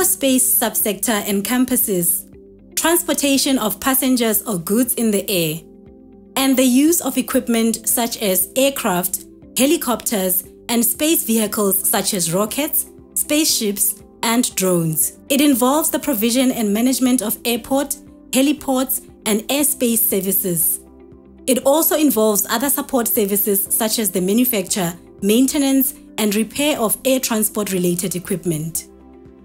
aerospace subsector encompasses transportation of passengers or goods in the air, and the use of equipment such as aircraft, helicopters, and space vehicles such as rockets, spaceships, and drones. It involves the provision and management of airport, heliports, and airspace services. It also involves other support services such as the manufacture, maintenance, and repair of air transport related equipment.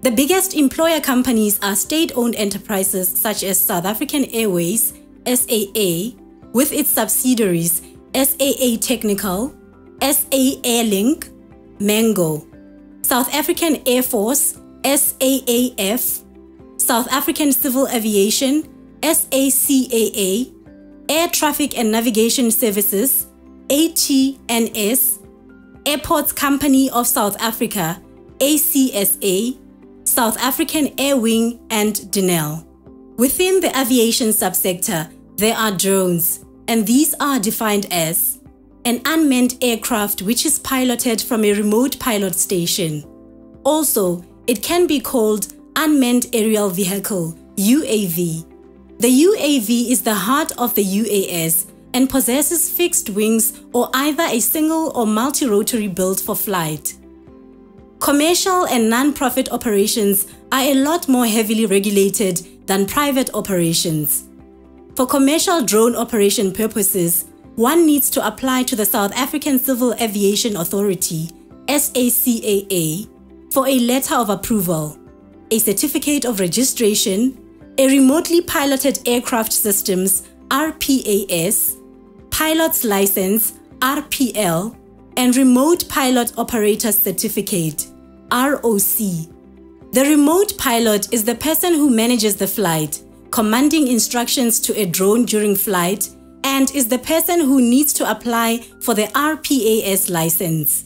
The biggest employer companies are state-owned enterprises such as South African Airways, SAA, with its subsidiaries SAA Technical, SA Airlink, Mango, South African Air Force, SAAF, South African Civil Aviation, SACAA, Air Traffic and Navigation Services, ATNS, Airports Company of South Africa, ACSA, South African Air Wing, and Denel. Within the aviation subsector, there are drones, and these are defined as an unmanned aircraft which is piloted from a remote pilot station. Also, it can be called Unmanned Aerial Vehicle, UAV. The UAV is the heart of the UAS and possesses fixed wings or either a single or multi-rotary build for flight. Commercial and non-profit operations are a lot more heavily regulated than private operations. For commercial drone operation purposes, one needs to apply to the South African Civil Aviation Authority, SACAA, for a letter of approval, a certificate of registration, a remotely piloted aircraft systems, RPAS, pilot's license, RPL, and Remote Pilot Operator Certificate, ROC. The remote pilot is the person who manages the flight, commanding instructions to a drone during flight, and is the person who needs to apply for the RPAS license.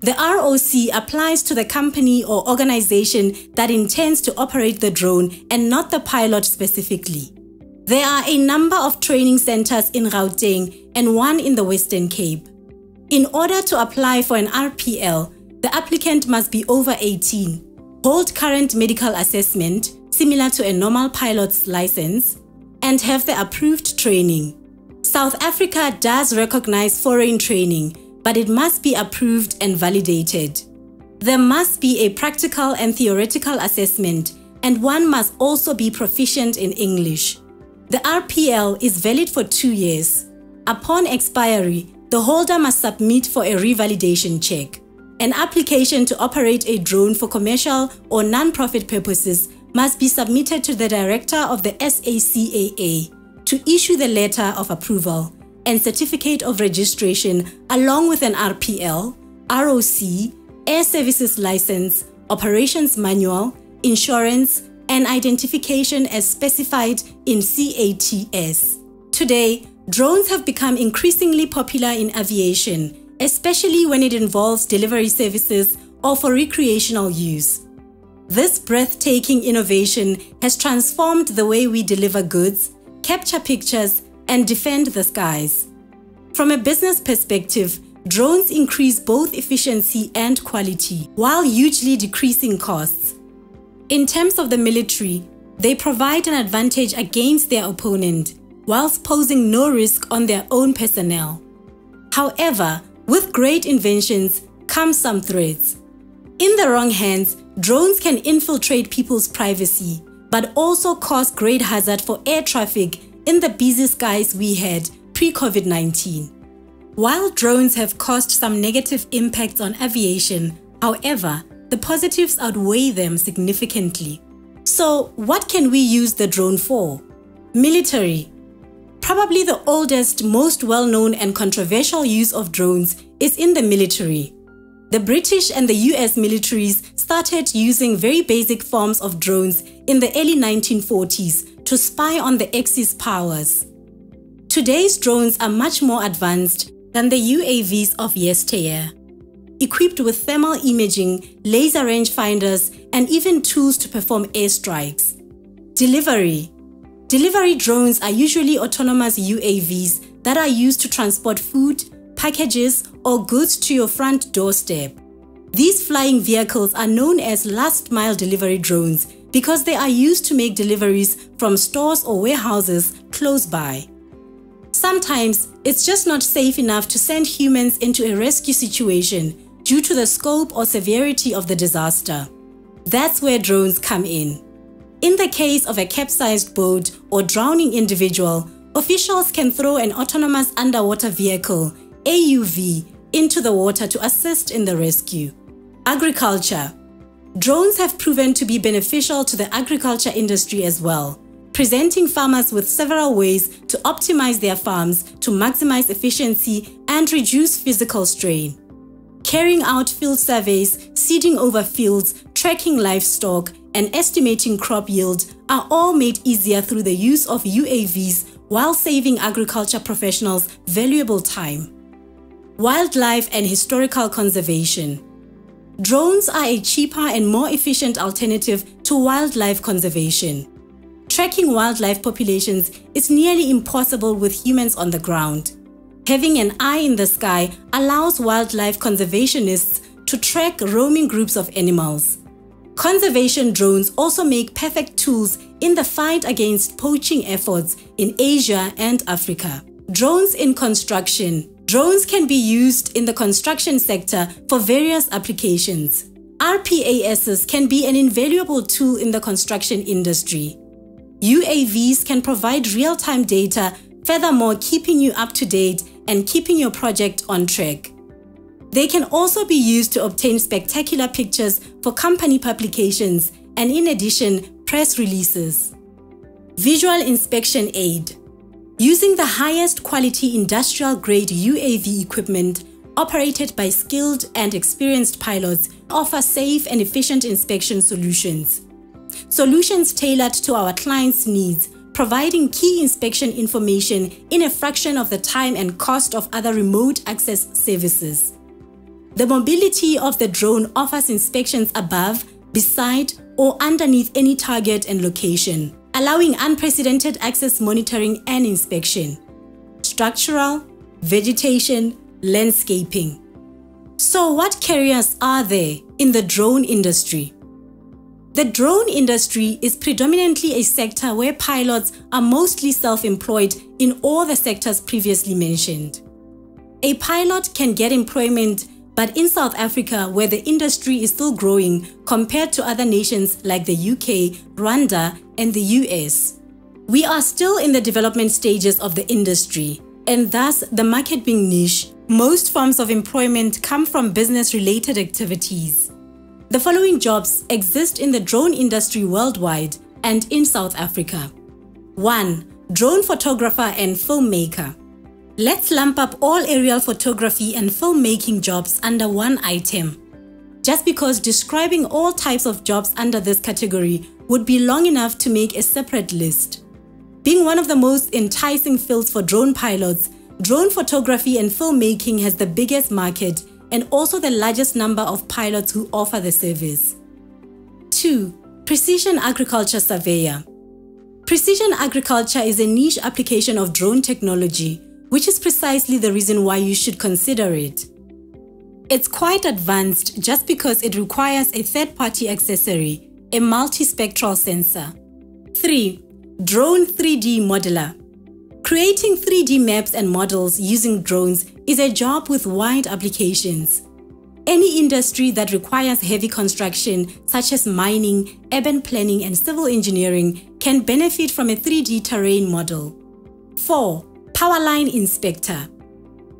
The ROC applies to the company or organization that intends to operate the drone and not the pilot specifically. There are a number of training centers in Gauteng and one in the Western Cape. In order to apply for an RPL, the applicant must be over 18, hold current medical assessment similar to a normal pilot's license, and have the approved training. South Africa does recognize foreign training, but it must be approved and validated. There must be a practical and theoretical assessment, and one must also be proficient in English. The RPL is valid for two years. Upon expiry, the holder must submit for a revalidation check. An application to operate a drone for commercial or non-profit purposes must be submitted to the director of the SACAA to issue the letter of approval and certificate of registration along with an RPL, ROC, Air Services License, Operations Manual, Insurance, and identification as specified in CATS. Today, Drones have become increasingly popular in aviation, especially when it involves delivery services or for recreational use. This breathtaking innovation has transformed the way we deliver goods, capture pictures, and defend the skies. From a business perspective, drones increase both efficiency and quality while hugely decreasing costs. In terms of the military, they provide an advantage against their opponent whilst posing no risk on their own personnel. However, with great inventions come some threats. In the wrong hands, drones can infiltrate people's privacy, but also cause great hazard for air traffic in the busy skies we had pre-COVID-19. While drones have caused some negative impacts on aviation, however, the positives outweigh them significantly. So what can we use the drone for? Military, Probably the oldest, most well-known and controversial use of drones is in the military. The British and the US militaries started using very basic forms of drones in the early 1940s to spy on the Axis powers. Today's drones are much more advanced than the UAVs of yesteryear. Equipped with thermal imaging, laser rangefinders, and even tools to perform airstrikes. Delivery Delivery drones are usually autonomous UAVs that are used to transport food, packages, or goods to your front doorstep. These flying vehicles are known as last mile delivery drones because they are used to make deliveries from stores or warehouses close by. Sometimes it's just not safe enough to send humans into a rescue situation due to the scope or severity of the disaster. That's where drones come in. In the case of a capsized boat or drowning individual, officials can throw an autonomous underwater vehicle, AUV, into the water to assist in the rescue. Agriculture Drones have proven to be beneficial to the agriculture industry as well, presenting farmers with several ways to optimize their farms to maximize efficiency and reduce physical strain. Carrying out field surveys, seeding over fields, tracking livestock, and estimating crop yield are all made easier through the use of UAVs while saving agriculture professionals valuable time. Wildlife and historical conservation. Drones are a cheaper and more efficient alternative to wildlife conservation. Tracking wildlife populations is nearly impossible with humans on the ground. Having an eye in the sky allows wildlife conservationists to track roaming groups of animals. Conservation drones also make perfect tools in the fight against poaching efforts in Asia and Africa. Drones in construction Drones can be used in the construction sector for various applications. RPASs can be an invaluable tool in the construction industry. UAVs can provide real-time data, furthermore keeping you up to date and keeping your project on track. They can also be used to obtain spectacular pictures for company publications and in addition, press releases. Visual Inspection Aid Using the highest quality industrial grade UAV equipment operated by skilled and experienced pilots offer safe and efficient inspection solutions. Solutions tailored to our clients' needs, providing key inspection information in a fraction of the time and cost of other remote access services. The mobility of the drone offers inspections above, beside, or underneath any target and location allowing unprecedented access monitoring and inspection, structural, vegetation, landscaping. So what carriers are there in the drone industry? The drone industry is predominantly a sector where pilots are mostly self-employed in all the sectors previously mentioned. A pilot can get employment but in South Africa, where the industry is still growing compared to other nations like the UK, Rwanda, and the US, we are still in the development stages of the industry, and thus the market being niche, most forms of employment come from business-related activities. The following jobs exist in the drone industry worldwide and in South Africa. 1. Drone photographer and filmmaker. Let's lump up all aerial photography and filmmaking jobs under one item. Just because describing all types of jobs under this category would be long enough to make a separate list. Being one of the most enticing fields for drone pilots, drone photography and filmmaking has the biggest market and also the largest number of pilots who offer the service. 2. Precision Agriculture Surveyor Precision agriculture is a niche application of drone technology which is precisely the reason why you should consider it. It's quite advanced just because it requires a third-party accessory, a multispectral sensor. 3. Drone 3D Modeler Creating 3D maps and models using drones is a job with wide applications. Any industry that requires heavy construction, such as mining, urban planning, and civil engineering, can benefit from a 3D terrain model. 4. Powerline Inspector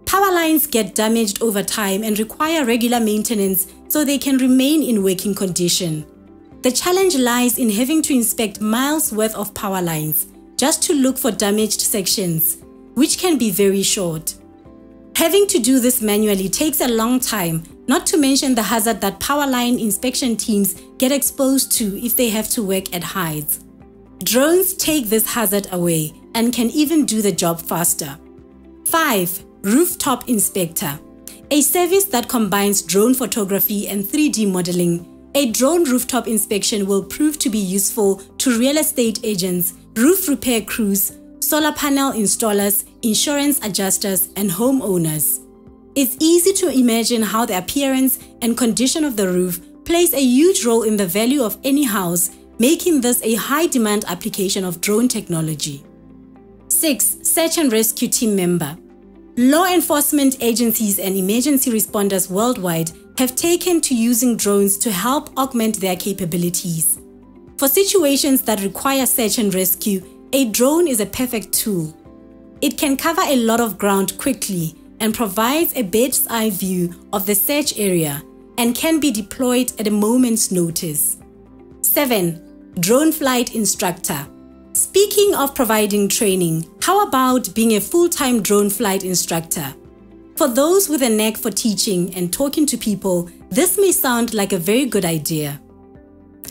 Power lines get damaged over time and require regular maintenance so they can remain in working condition. The challenge lies in having to inspect miles worth of power lines just to look for damaged sections, which can be very short. Having to do this manually takes a long time, not to mention the hazard that power line inspection teams get exposed to if they have to work at heights. Drones take this hazard away and can even do the job faster. 5. Rooftop Inspector A service that combines drone photography and 3D modeling. A drone rooftop inspection will prove to be useful to real estate agents, roof repair crews, solar panel installers, insurance adjusters, and homeowners. It's easy to imagine how the appearance and condition of the roof plays a huge role in the value of any house, making this a high demand application of drone technology. 6. Search and Rescue Team Member Law enforcement agencies and emergency responders worldwide have taken to using drones to help augment their capabilities. For situations that require search and rescue, a drone is a perfect tool. It can cover a lot of ground quickly and provides a bird's eye view of the search area and can be deployed at a moment's notice. 7. Drone Flight Instructor Speaking of providing training, how about being a full-time drone flight instructor? For those with a knack for teaching and talking to people, this may sound like a very good idea.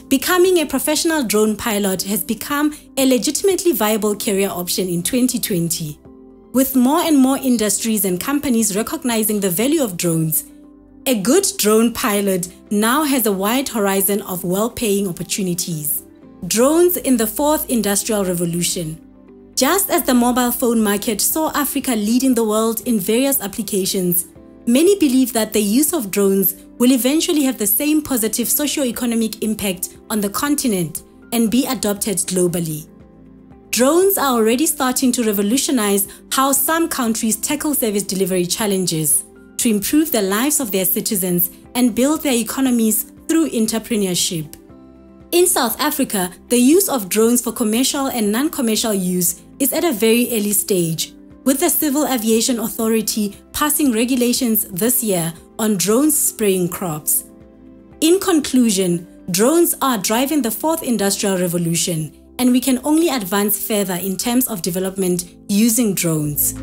Becoming a professional drone pilot has become a legitimately viable career option in 2020. With more and more industries and companies recognizing the value of drones, a good drone pilot now has a wide horizon of well-paying opportunities. Drones in the fourth industrial revolution. Just as the mobile phone market saw Africa leading the world in various applications, many believe that the use of drones will eventually have the same positive socio-economic impact on the continent and be adopted globally. Drones are already starting to revolutionize how some countries tackle service delivery challenges to improve the lives of their citizens and build their economies through entrepreneurship. In South Africa, the use of drones for commercial and non-commercial use is at a very early stage, with the Civil Aviation Authority passing regulations this year on drones spraying crops. In conclusion, drones are driving the fourth industrial revolution, and we can only advance further in terms of development using drones.